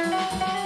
Música